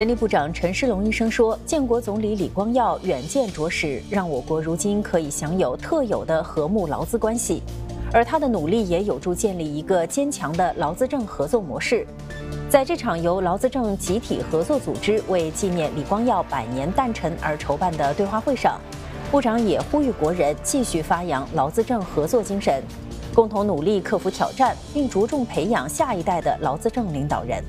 人力部长陈世龙医生说，建国总理李光耀远见卓识，让我国如今可以享有特有的和睦劳资关系。而他的努力也有助建立一个坚强的劳资政合作模式。在这场由劳资政集体合作组织为纪念李光耀百年诞辰而筹办的对话会上，部长也呼吁国人继续发扬劳资政合作精神，共同努力克服挑战，并着重培养下一代的劳资政领导人。